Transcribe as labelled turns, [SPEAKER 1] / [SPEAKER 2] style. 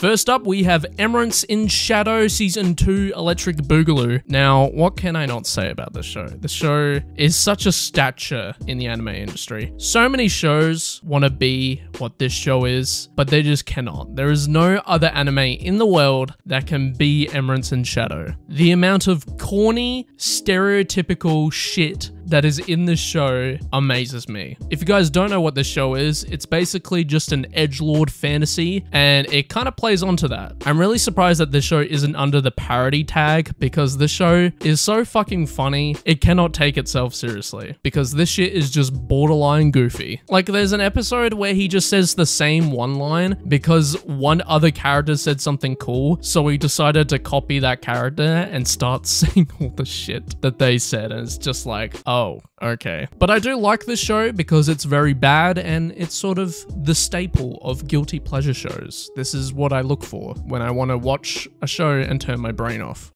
[SPEAKER 1] First up, we have Eminence in Shadow Season 2 Electric Boogaloo. Now, what can I not say about this show? The show is such a stature in the anime industry. So many shows want to be what this show is, but they just cannot. There is no other anime in the world that can be Eminence in Shadow. The amount of corny, stereotypical shit that is in this show amazes me. If you guys don't know what this show is, it's basically just an edge lord fantasy and it kind of plays onto that. I'm really surprised that this show isn't under the parody tag because this show is so fucking funny, it cannot take itself seriously because this shit is just borderline goofy. Like there's an episode where he just says the same one line because one other character said something cool, so he decided to copy that character and start saying all the shit that they said and it's just like, oh Oh, okay. But I do like this show because it's very bad and it's sort of the staple of guilty pleasure shows. This is what I look for when I want to watch a show and turn my brain off.